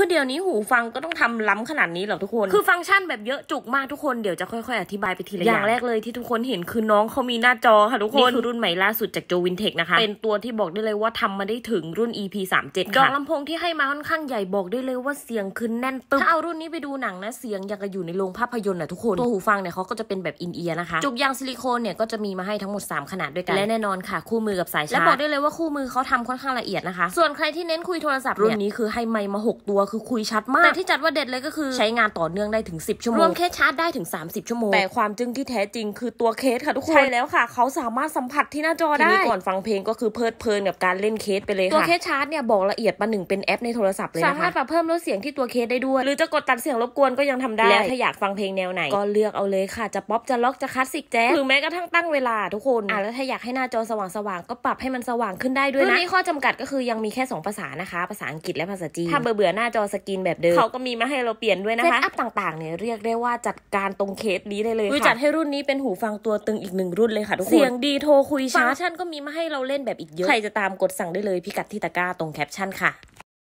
คือเดี๋ยวนี้หูฟังก็ต้องทำล้ำขนาดนี้เหรอทุกคน คือฟังก์ชันแบบเยอะจุกมากทุกคนเดี๋ยวจะค่อยๆ อธิบายไปทีละอย่าง อย่างแรกเลยที่ทุกคนเห็นคือน้องเขามีหน้าจอค่ะทุกคน นี่คือรุ่นใหม่ล่าสุดจาก JQVITEK นะคะ เป็นตัวที่บอกได้เลยว่าทำมาได้ถึงรุ่น EP 3 7ค่ะดอกลำโพงที่ให้มาค่อนข้างใหญ่บอกได้เลยว่าเสียงคือแน่นตึ๊บถ้าเอารุ่นนี้ไปดูหนังนะเสียงอย่างกับอยู่ในโรงภาพยนตร์นะทุกคนตัวหูฟังเนี่ยเขาก็จะเป็นแบบ in-ear นะคะจุกยางซิลิโคนเนี่ยก็จะมีมาให้ทั้งหมด 3 ขนาดด้วยกันและแน่นอนค่ะคู่มือกับสายชาร์จและบอกได้เลยว่าคู่มือเขาทำค่อนข้างละเอียดนะคะ ส่วนใครที่เน้นคุยโทรศัพท์รุ่นนี้คือให้ไมค์มา 6 ตัวคือคุยชัดมาก แต่ที่จัดว่าเด็ดเลยก็คือใช้งานต่อเนื่องได้ถึง 10 ชั่วโมง รวมเคสชาร์จได้ถึง 30 ชั่วโมง แต่ความจึ้งที่แท้จริงคือตัวเคสค่ะทุกคน ใช่แล้วค่ะ เขาสามารถสัมผัสที่หน้าจอได้ ทีนี้ก่อนฟังเพลงก็คือเพลิดเพลินกับการเล่นเคสไปเลยค่ะ ตัวเคสชาร์จเนี่ยบอกละเอียดประหนึ่งเป็นแอปในโทรศัพท์เลยนะคะ สามารถปรับเพิ่มลดเสียงที่ตัวเคสได้ด้วย หรือจะกดตัดเสียงรบกวนก็ยังทำได้ แล้วถ้าอยากฟังเพลงแนวไหน ก็เลือกเอาเลยค่ะ จะป๊อปจะล็อกจะคลาสสิกแจ๊สหรือแม้กระทั่งตั้งเวลาทุกคนอะแล้วถ้าอยากให้หน้าจอสว่างๆก็ปรับให้มันสว่างขึ้นได้ด้วยนะรุ่นนี้ข้อจำกัดก็คือยังมีแค่สองภาษานะคะ ภาษาอังกฤษและภาษาจีนถ้าเบื่อๆหน้าจอสกรีนแบบเดิมเขาก็มีมาให้เราเปลี่ยนด้วยนะคะ setup ต่างๆเนี่ยเรียกได้ว่าจัดการตรงเคสนี้ได้เลยค่ะจัดให้รุ่นนี้เป็นหูฟังตัวตึงอีกหนึ่งรุ่นเลยค่ะทุกคนเสียงดีโทรคุยชาร์จฟังก์ชันก็มีมาให้เราเล่นแบบอีกเยอะใครจะตามกดสั่งได้เลยพิกัดที่ตะกร้าตรงแคปชั่นค่ะ